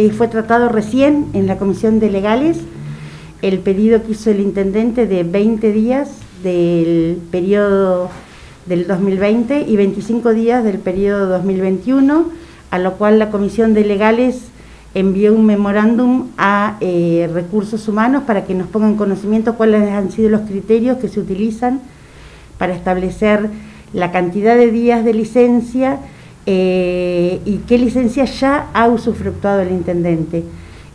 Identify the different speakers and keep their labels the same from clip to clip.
Speaker 1: eh, fue tratado recién en la Comisión de Legales. El pedido que hizo el intendente de 20 días del periodo del 2020 y 25 días del periodo 2021, a lo cual la Comisión de Legales envió un memorándum a eh, recursos humanos para que nos pongan conocimiento cuáles han sido los criterios que se utilizan para establecer la cantidad de días de licencia eh, y qué licencia ya ha usufructuado el intendente.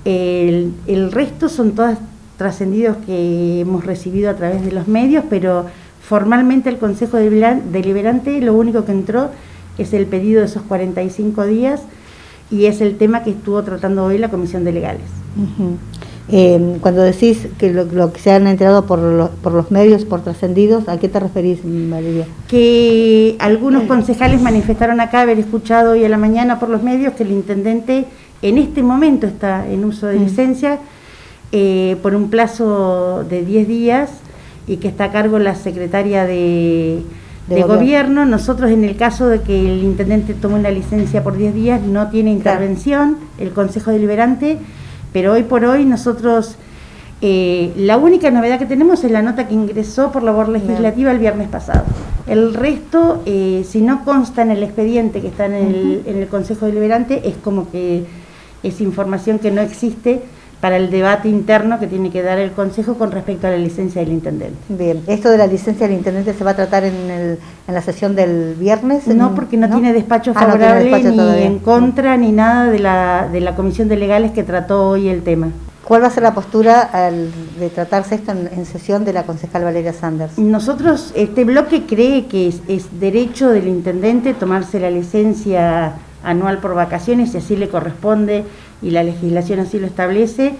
Speaker 1: El, resto son todas trascendidos que hemos recibido a través de los medios, pero formalmente el Consejo Deliberante lo único que entró es el pedido de esos 45 días y es el tema que estuvo tratando hoy la Comisión de Legales.
Speaker 2: Eh, cuando decís que lo, que se han enterado por, por los medios, por trascendidos, ¿a qué te referís, Valeria?
Speaker 1: Que algunos concejales manifestaron acá haber escuchado hoy a la mañana por los medios que el intendente en este momento está en uso de mm. licencia eh, por un plazo de 10 días y que está a cargo la secretaria de, gobierno. Nosotros en el caso de que el intendente tome una licencia por 10 días no tiene intervención el Consejo Deliberante, pero hoy por hoy nosotros... Eh, la única novedad que tenemos es la nota que ingresó por labor legislativa el viernes pasado. El resto, eh, si no consta en el expediente que está en el, en el Consejo Deliberante, es como que es información que no existe para el debate interno que tiene que dar el Consejo con respecto a la licencia del intendente.
Speaker 2: Bien, ¿esto de la licencia del intendente se va a tratar en, el, en la sesión del viernes?
Speaker 1: No, porque no, tiene despacho ah, favorable ni en contra ni nada de la, de la Comisión de Legales que trató hoy el tema.
Speaker 2: ¿Cuál va a ser la postura al, de tratarse esto en, sesión de la concejal Valeria Sanders?
Speaker 1: Nosotros, este bloque cree que es, es derecho del intendente tomarse la licencia anual por vacaciones, si así le corresponde y la legislación así lo establece,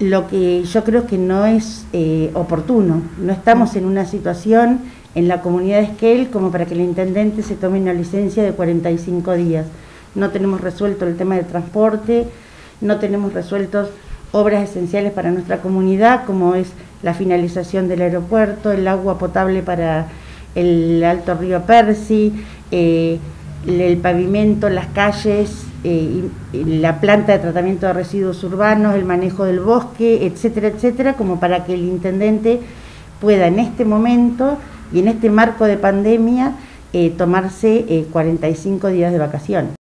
Speaker 1: lo que yo creo que no es eh, oportuno. No estamos en una situación en la comunidad de Esquel como para que el intendente se tome una licencia de 45 días. No tenemos resuelto el tema del transporte, no tenemos resueltos obras esenciales para nuestra comunidad, como es la finalización del aeropuerto, el agua potable para el Alto Río Percy, eh, el pavimento, las calles, eh, la planta de tratamiento de residuos urbanos, el manejo del bosque, etcétera, etcétera, como para que el intendente pueda en este momento y en este marco de pandemia eh, tomarse 45 días de vacaciones.